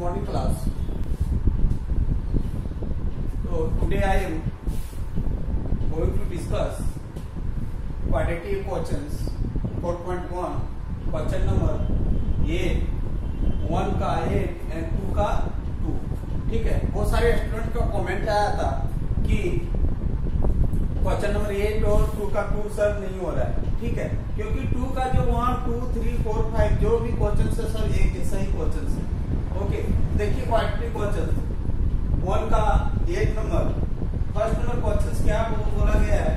morning class. So, today I am going to discuss quadratic equations 4.1 question number A one का eight and two का two ठीक है? बहुत सारे student का कमेंट आया था कि क्वेश्चन नंबर एट और टू का टू सर नहीं हो रहा है। ठीक है? क्योंकि टू का जो one two three four five जो भी क्वेश्चन है सर एक जैसा ही क्वेश्चन है। ओके देखिए क्वालिटी क्वेश्चन वन का एक नंबर फ़र्स्ट नंबर क्वेश्चन क्या बोला गया है?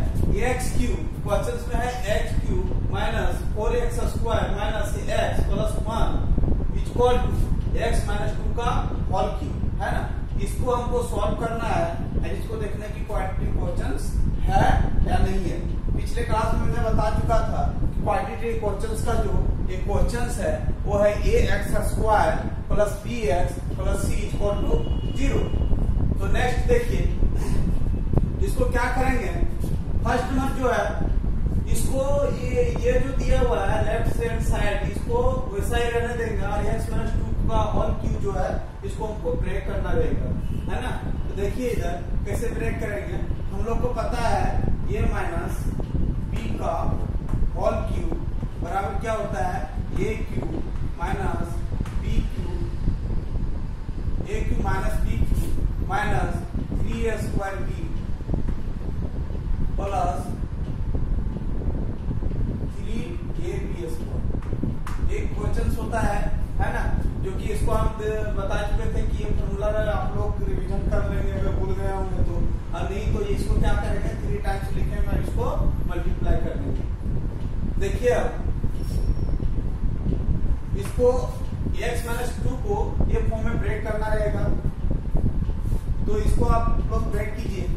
एक्स क्यू क्वेश्चन में है x cube minus four x square minus x plus one equal to x minus two का होल क्यू है ना? इसको हमको सॉल्व करना है और इसको देखने की क्वालिटी क्वेश्चन है या नहीं है? पिछले क्लास में मैंने बता चुका था क्वांटिटी क्वेश्चंस का जो एक क्वेश्चंस है, वो है a x square plus b x plus c equal to zero तो नेक्स्ट देखिए, इसको क्या करेंगे? फ़र्स्ट नंबर जो है, इसको ये ये जो दिया हुआ है लेफ़्ट हैंड साइड इसको वैसा ही रहने देंगे और एक्स माइनस टू का ऑल क्यू जो है, इसको हमको ब्रेक करना रहेगा। है ना? तो देखिए इधर कैसे ब्रेक करेंगे? हम लोग को पता है ये माइनस बी का ऑल क्यू बराबर क्या होता है a cube minus b cube a cube minus b cube minus three a square b plus three a b square एक क्वेश्चन होता है है ना? जो कि इसको हम बता चुके थे कि ये फॉर्मूला आप लोग रिवीजन कर लेंगे, अगर भूल गए होंगे तो। और नहीं तो इसको क्या करेंगे? थ्री टाइम्स लिखेंगे और इसको मल्टीप्लाई कर देंगे। देखिए अब, इसको एक्स माइनस टू को ये फॉर्म में ब्रेक करना रहेगा। तो इसको आप लोग ब्रेक कीजिए।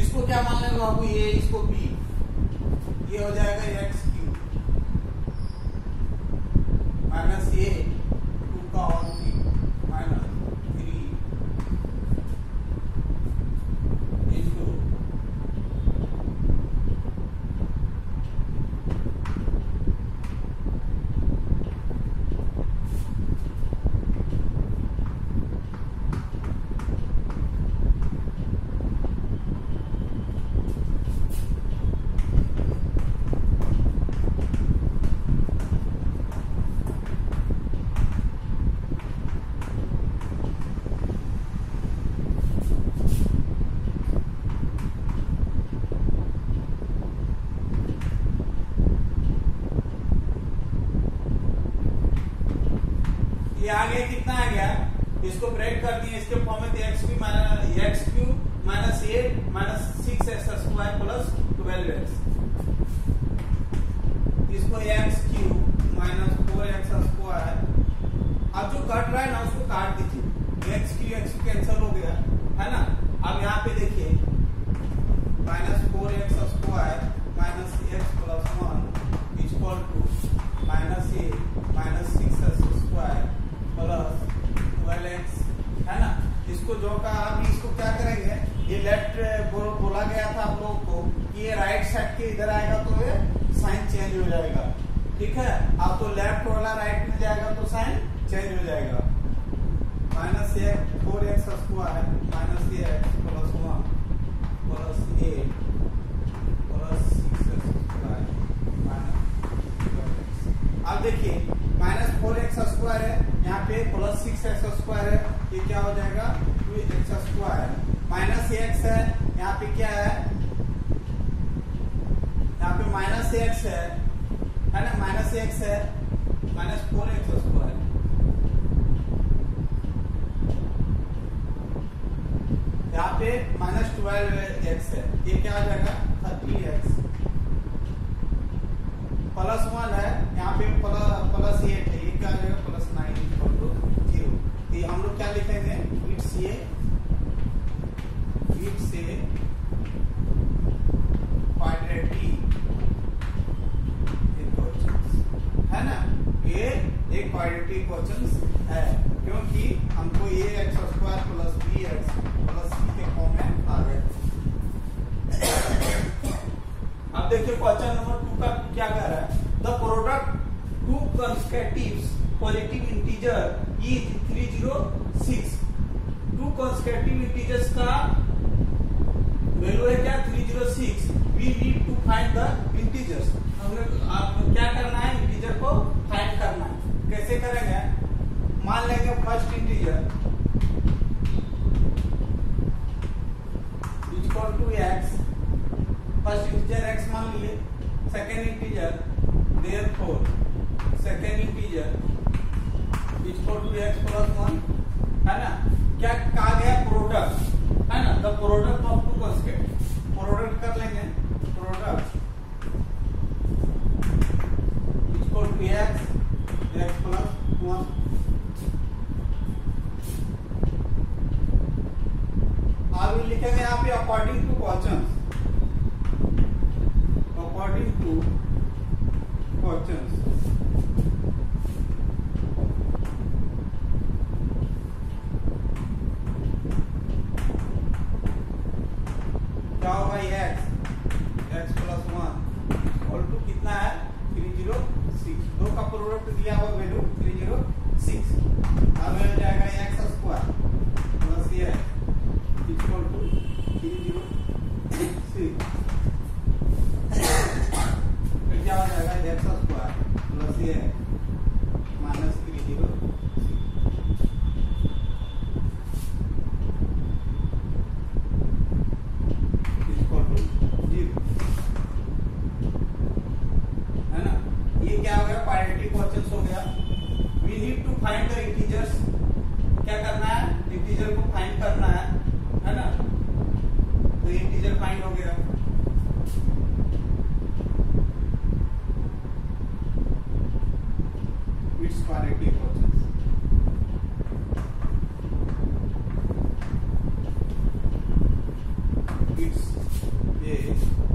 इसको क्या मान लेंगे आपको ये, इसको बी ये हो जाएगा x cube minus a two का और थ्री माइनस थ्री इंटू ये आ गया कितना आ गया? इसको ब्रेक कर दिए, इसके फॉर्म में x cube minus x cube minus eight minus six x square plus twelve x इसको x cube minus four x square अब जो कट रहा है ना, उसको काट दीजिए। X cube x cube cancel हो गया, है ना अब यहाँ पे देखिए minus four x square minus x plus one equal to minus a minus six x square plus twelve x है ना इसको जो का अभी इसको क्या करेंगे? ये लेफ़्ट बो, बोला गया था आप लोगों को कि ये राइट साइड के इधर आएगा तो ये साइन चेंज हो जाएगा। ठीक है? अब तो लेफ़्ट वाला राइट में जाएगा तो साइन चेंज हो जाएगा। Minus a four x square minus a x plus one plus a plus अब देखिए माइनस फोर एक्स स्क्वायर है। यहाँ पे प्लस सिक्स एक्स स्क्वायर है हो जाएगा two x square minus x है, यहाँ पे क्या है? यहाँ पे माइनस एक्स है है ना? माइनस एक्स है माइनस फोर एक्स स्क्वायर यहाँ पे माइनस ट्वेल्व एक्स है, ये क्या हो जाएगा? थर्टी एक्स प्लस वन है, यहाँ पे प्लस एट है, ये क्या आ जाएगा? क्वाड्रेटिक क्वेश्चन है, क्योंकि हमको a x square plus b x plus c के फॉर्म में आ गए। अब देखिए क्वेश्चन नंबर टू का क्या कह रहा है? The product two consecutive positive integer is three zero six two consecutive integers का वैल्यू है क्या? Three zero six we need to find the integers हमने आप क्या करना है? इंटीजर को therefore second integer equal to x plus one है ना? क्या कहा गया प्रोडक्ट है ना? The product of two constant product कर लेंगे. Product equal to x x plus one अब लिखेंगे यहाँ पे according to question according to question क्या होगा ये एक्स एक्स प्लस वन और टू कितना है? थ्री ज़ीरो सिक्स दो का प्रोडक्ट दिया हुआ वैल्यू थ्री ज़ीरो सिक्स अब हो? जाएगा एक्स स्क्वायर प्लस ये equal to three zero six क्या हो जाएगा? एक्स स्क्वायर प्लस ये minus three zero equal to zero है ना ये क्या हो गया पायरेटिव क्वेश्चन हो गया we need to find the integers क्या करना है इंटीजर को फाइंड करना है है ना तो इंटीजर फाइंड हो गया। It's quality process it's a